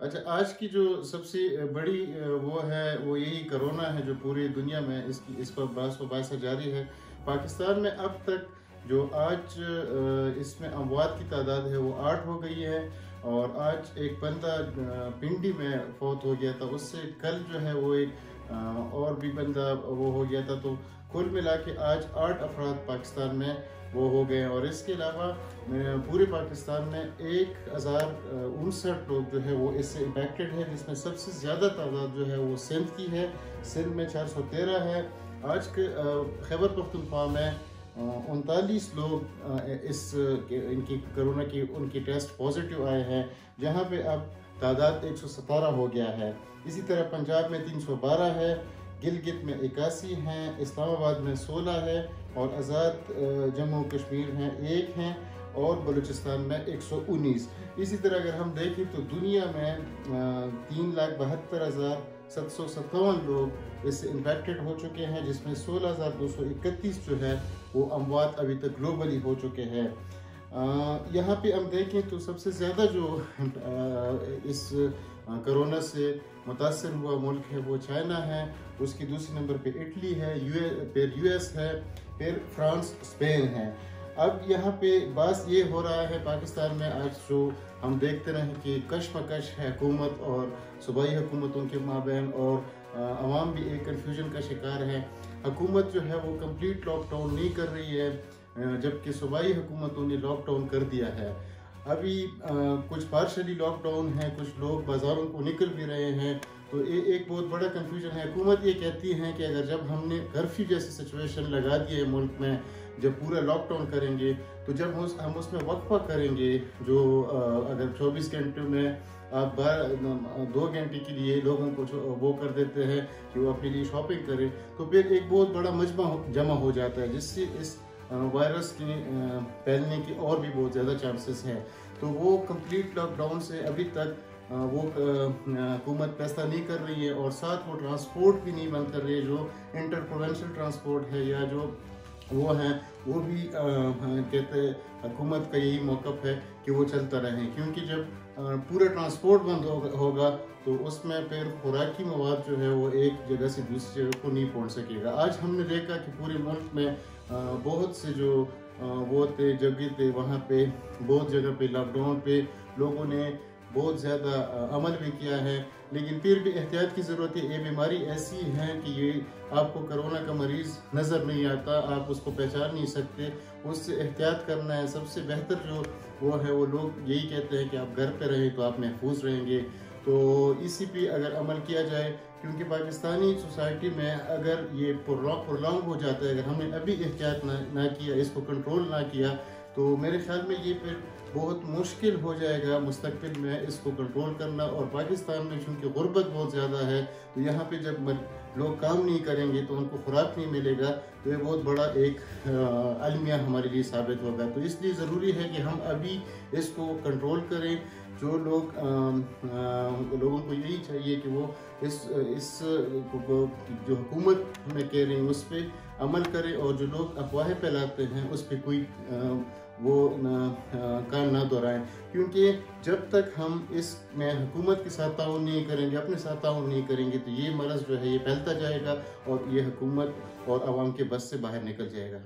اچھا آج کی جو سب سے بڑی وہ ہے، وہ یہی کرونا ہے جو پوری دنیا میں اس کی، اس پر باعث و باعث جاری ہے۔ پاکستان میں اب تک جو آج اس میں اموات کی تعداد ہے، وہ آٹھ ہو گئی ہے۔ اور آج ایک بندہ پنڈی میں فوت ہو گیا تھا۔ اس سے کل جو ہے، وہ ایک اور بھی بندہ وہ ہو گیا تھا۔ تو کل ملا کے آج آٹھ افراد پاکستان میں وہ ہو گئے اور اس کے علاوہ پورے پاکستان میں ایک ہزار انسٹھ لوگ جو ہے وہ اس سے امپیکٹڈ ہے جس میں سب سے زیادہ تعداد جو ہے وہ سندھ کی ہے۔ سندھ میں چار سو تیرہ ہے آج کے خیبر پختونخوا میں انتالیس لوگ اس ان کی کرونا کی، ان کی ٹیسٹ پازیٹیو آئے ہیں، جہاں پہ اب تعداد ایک سو ستارہ ہو گیا ہے۔ اسی طرح پنجاب میں تین سو بارہ ہے۔ گلگت میں اکاسی ہیں، اسلام آباد میں سولہ ہے اور آزاد جموں کشمیر ہیں، ایک ہیں اور بلوچستان میں ایک سو انیس۔ اسی طرح اگر ہم دیکھیں تو دنیا میں تین لاکھ بہتر ہزار ست سو ستاون لوگ اس سے انفیکٹڈ ہو چکے ہیں، جس میں سولہ ہزار دو سو اکتیس جو ہے وہ اموات ابھی تک گلوبلی ہو چکے ہیں۔ یہاں پہ ہم دیکھیں تو سب سے زیادہ جو اس کرونا سے متاثر ہوا ملک ہے وہ چائنا ہے، اس کی دوسری نمبر پہ اٹلی ہے پھر یو ایس ہے، پھر فرانس، اسپین ہے۔ اب یہاں پہ باس یہ ہو رہا ہے پاکستان میں، آج جو ہم دیکھتے رہے کہ کشمکش ہے، حکومت اور صوبائی حکومتوں کے مابین اور عوام بھی ایک کنفیوژن کا شکار ہے۔ حکومت جو ہے وہ کمپلیٹ لاک ڈاؤن نہیں کر رہی ہے۔ جبکہ صوبائی حکومتوں نے لاک ڈاؤن کر دیا ہے۔ ابھی کچھ پارشلی لاک ڈاؤن ہے کچھ لوگ بازاروں کو نکل بھی رہے ہیں۔ تو یہ ایک بہت بڑا کنفیوژن ہے۔ حکومت یہ کہتی ہے کہ اگر جب ہم نے کرفیو جیسی سچویشن لگا دی ہے ملک میں، جب پورا لاک ڈاؤن کریں گے، تو جب ہم اس میں وقفہ کریں گے، جو اگر چوبیس گھنٹے میں آپ دو گھنٹے کے لیے لوگوں کو وہ کر دیتے ہیں کہ وہ اپنے لیے شاپنگ کریں، تو پھر ایک بہت بڑا مجمع جمع ہو جاتا ہے، جس سے اس وائرس کے پھیلنے کی اور بھی بہت زیادہ چانسز ہیں۔ تو وہ کمپلیٹ لاک ڈاؤن سے ابھی تک وہ حکومت پیسہ نہیں کر رہی ہے اور ساتھ وہ ٹرانسپورٹ بھی نہیں بند کر رہی ہے، جو انٹر پروونشل ٹرانسپورٹ ہے یا جو وہ ہیں، وہ بھی کہتے حکومت کا یہی موقف ہے کہ وہ چلتا رہے کیونکہ جب پورا ٹرانسپورٹ بند ہوگا تو اس میں پھر خوراکی مواد جو ہے وہ ایک جگہ سے دوسری جگہ کو نہیں پہنچ سکے گا۔ آج ہم نے دیکھا کہ پورے ملک میں بہت سے جو وہ تھے جگہ تھے، وہاں پہ بہت جگہ پہ لاک ڈاؤن پہ لوگوں نے بہت زیادہ عمل بھی کیا ہے۔ لیکن پھر بھی احتیاط کی ضرورت ہے، یہ بیماری ایسی ہے کہ یہ آپ کو کرونا کا مریض نظر نہیں آتا، آپ اس کو پہچان نہیں سکتے۔ اس سے احتیاط کرنا ہے۔ سب سے بہتر جو وہ ہے، وہ لوگ یہی کہتے ہیں کہ آپ گھر پہ رہیں تو آپ محفوظ رہیں گے۔ تو اسی پہ اگر عمل کیا جائے، کیونکہ پاکستانی سوسائٹی میں اگر یہ پرلانگ ہو جاتا ہے، اگر ہم نے ابھی احتیاط نہ کیا، اس کو کنٹرول نہ کیا تو میرے خیال میں یہ پھر بہت مشکل ہو جائے گا مستقبل میں اس کو کنٹرول کرنا اور پاکستان میں چونکہ غربت بہت زیادہ ہے، تو یہاں پہ جب لوگ کام نہیں کریں گے تو ان کو خوراک نہیں ملے گا، تو یہ بہت بڑا ایک المیہ ہمارے لیے ثابت ہوگا۔ تو اس لیے ضروری ہے کہ ہم ابھی اس کو کنٹرول کریں۔ جو لوگ لوگوں کو یہی چاہیے کہ وہ اس اس، جو حکومت ہمیں کہہ رہے ہیں، اس پہ عمل کرے اور جو لوگ افواہیں پھیلاتے ہیں، اس پہ کوئی وہ کام نہ دہرائیں کیونکہ جب تک ہم اس میں حکومت کے ساتھ تعاون نہیں کریں گے، اپنے ساتھ تعاون نہیں کریں گے، تو یہ مرض جو ہے، یہ پھیلتا جائے گا اور یہ حکومت اور عوام کے بس سے باہر نکل جائے گا۔